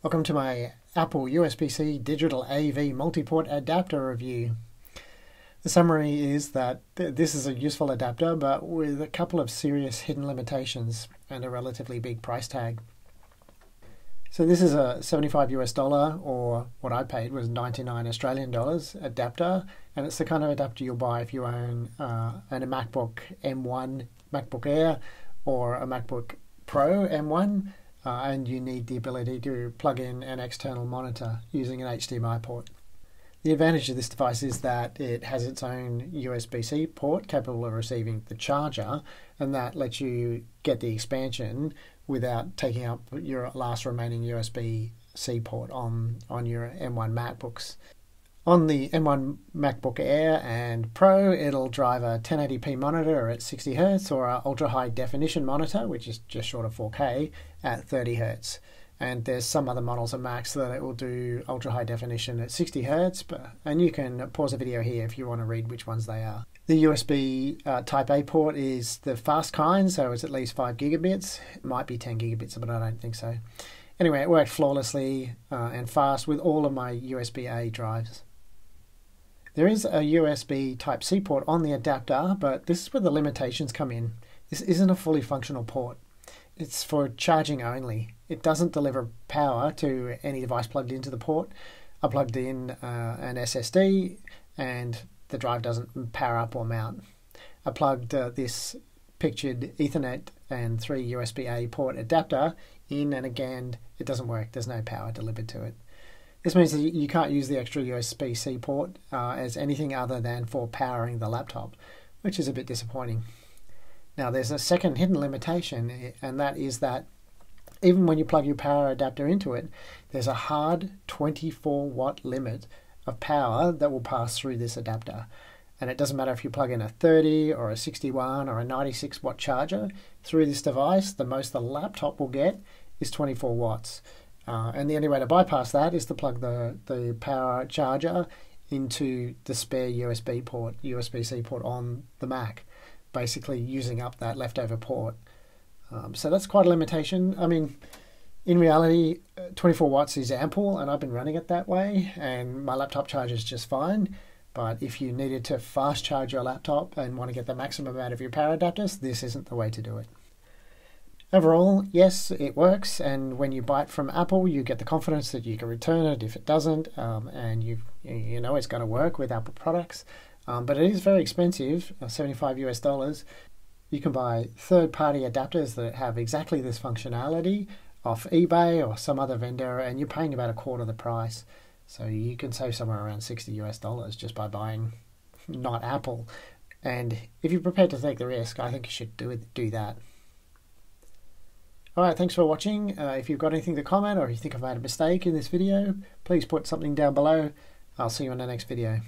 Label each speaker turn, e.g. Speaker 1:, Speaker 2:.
Speaker 1: Welcome to my Apple USB-C digital AV multi-port adapter review. The summary is that th this is a useful adapter but with a couple of serious hidden limitations and a relatively big price tag. So this is a 75 US dollar or what I paid was 99 Australian dollars adapter and it's the kind of adapter you'll buy if you own uh, a MacBook M1, MacBook Air or a MacBook Pro M1 uh, and you need the ability to plug in an external monitor using an HDMI port. The advantage of this device is that it has its own USB-C port capable of receiving the charger and that lets you get the expansion without taking up your last remaining USB-C port on, on your M1 MacBooks. On the M1 MacBook Air and Pro, it'll drive a 1080p monitor at 60 Hz or an ultra high definition monitor, which is just short of 4K, at 30 Hz. And there's some other models of Macs that it will do ultra high definition at 60 Hz, but, and you can pause the video here if you want to read which ones they are. The USB uh, Type A port is the fast kind, so it's at least 5 gigabits. It might be 10 gigabits, but I don't think so. Anyway, it worked flawlessly uh, and fast with all of my USB A drives. There is a USB Type-C port on the adapter, but this is where the limitations come in. This isn't a fully functional port. It's for charging only. It doesn't deliver power to any device plugged into the port. I plugged in uh, an SSD and the drive doesn't power up or mount. I plugged uh, this pictured Ethernet and three USB-A port adapter in and again it doesn't work. There's no power delivered to it. This means that you can't use the extra USB-C port uh, as anything other than for powering the laptop, which is a bit disappointing. Now there's a second hidden limitation and that is that even when you plug your power adapter into it, there's a hard 24 watt limit of power that will pass through this adapter. And it doesn't matter if you plug in a 30 or a 61 or a 96 watt charger through this device, the most the laptop will get is 24 watts. Uh, and the only way to bypass that is to plug the, the power charger into the spare USB port, USB-C port on the Mac, basically using up that leftover port. Um, so that's quite a limitation. I mean, in reality, uh, 24 watts is ample, and I've been running it that way, and my laptop charges just fine. But if you needed to fast charge your laptop and want to get the maximum amount of your power adapters, this isn't the way to do it. Overall, yes, it works, and when you buy it from Apple, you get the confidence that you can return it if it doesn't, um, and you you know it's going to work with Apple products. Um, but it is very expensive, uh, 75 US dollars. You can buy third-party adapters that have exactly this functionality off eBay or some other vendor, and you're paying about a quarter the price. So you can save somewhere around 60 US dollars just by buying not Apple. And if you're prepared to take the risk, I think you should do it, do that. Alright, thanks for watching. Uh, if you've got anything to comment or you think I've made a mistake in this video, please put something down below. I'll see you in the next video.